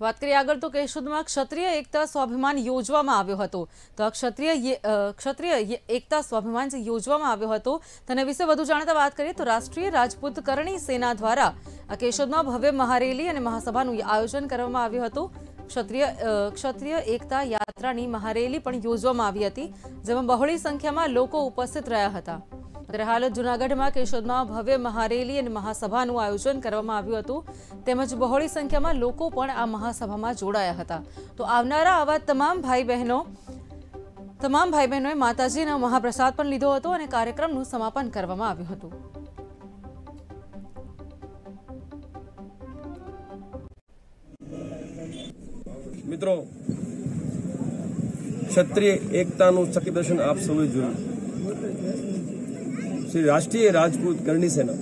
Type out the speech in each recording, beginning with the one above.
વાત કરીએ આગળ તો કેશોદમાં ક્ષત્રિય એકતા સ્વાભિમાન યોજવામાં આવ્યો હતો. તો ક્ષત્રિય ક્ષત્રિય એકતા સ્વાભિમાન જે યોજવામાં આવ્યો હતો, તેના વિશે વધુ જાણતા વાત કરીએ તો રાષ્ટ્રીય રાજપૂત કરણી સેના દ્વારા આ કેશોદમાં ભવ્ય મહારેલી અને મહાસભાનું આયોજન કરવામાં આવ્યું હતું. ક્ષત્રિય ક્ષત્રિય એકતા યાત્રાની મહારેલી પણ યોજવામાં આવી હતી, જેમાં બહોળી સંખ્યામાં લોકો ઉપસ્થિત રહ્યા હતા. અત્યારે હાલ જૂનાગઢમાં કેશોદમાં ભવ્ય મહારેલી અને મહાસભાનું આયોજન કરવામાં આવ્યું હતું. તેમજ બહોળી સંખ્યામાં લોકો પણ આ મહાસભામાં જોડાયા હતા. તો આવનારા આવા તમામ ભાઈ બહેનો, તમામ ભાઈ બહેનોએ માતાજીનો મહાપ્રસાદ પણ લીધો હતો અને કાર્યક્રમનું સમાપન કરવામાં આવ્યું હતું. મિત્રો, ક્ષત્રિય એકતાનું સખી દર્શન આપ સૌએ જોયું. શ્રી રાષ્ટ્રીય રાજપૂત કરણી સેના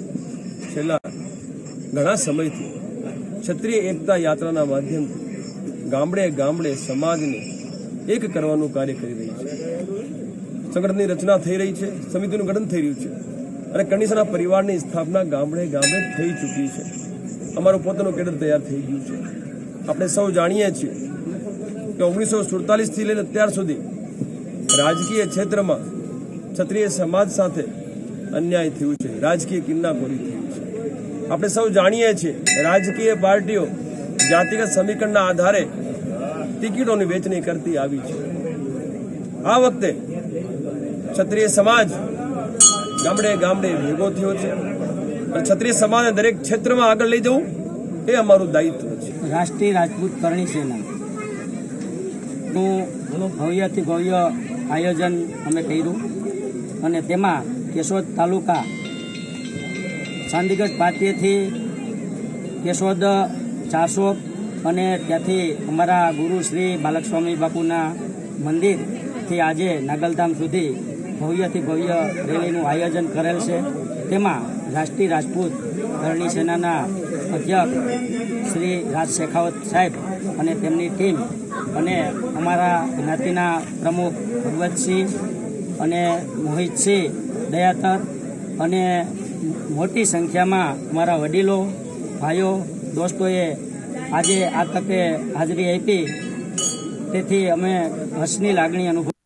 છેલ્લા ઘણા સમયથી ક્ષત્રિય એકતા યાત્રાના માધ્યમથી ગામડે ગામડે સમાજને એક કરવાનું કાર્ય કરી રહી છે. સંગઠનની રચના થઈ રહી છે, સમિતિનું ગઠન થઈ રહ્યું છે અને કરણીસેના પરિવારની સ્થાપના ગામડે ગામડે થઈ ચૂકી છે. અમારું પોતાનું કેડર તૈયાર થઈ ગયું છે. આપણે સૌ જાણીએ છીએ કે ઓગણીસો સુડતાલીસથી લઈને અત્યાર સુધી રાજકીય ક્ષેત્રમાં ક્ષત્રિય સમાજ સાથે અન્યાય થયું છે. રાજકીય કિન્નાખોરી થયું છે. આપણે સૌ જાણીએ છીએ, રાજકીય પાર્ટીઓ જાતિગત સમીકરણના આધારે ટિકિટોની વેચણી કરતી આવી છે. આ વખતે ક્ષત્રિય સમાજ ગામડે ગામડે ભેગો થયો છે. ક્ષત્રિય સમાજને દરેક ક્ષેત્રમાં આગળ લઈ જવું એ અમારું દાયિત્વ છે. રાષ્ટ્રીય રાજપૂત કરણી સેના. નું ભવ્યથી ભવ્ય આયોજન અમે કર્યું. અને તેમાં કેશોદ તાલુકા. ચાંદીગઢ પાટીએથી કેશોદ ચારસો અને ત્યાંથી અમારા ગુરુ શ્રી બાલકસ્વામી બાપુના મંદિરથી આજે નાગલધામ સુધી ભવ્યથી ભવ્ય રેલીનું આયોજન કરેલ છે. તેમાં રાષ્ટ્રીય રાજપૂત ધરણી સેનાના અધ્યક્ષ શ્રી રાજ શેખાવત સાહેબ અને તેમની ટીમ અને અમારા જ્ઞાતિના પ્રમુખ ભગવતસિંહ અને મોહિતસિંહ દયાતર અને મોટી સંખ્યામાં અમારા વડીલો, ભાઈઓ, દોસ્તોએ આજે આ તકે હાજરી આપી. તેથી અમે હર્ષની લાગણી અનુભવ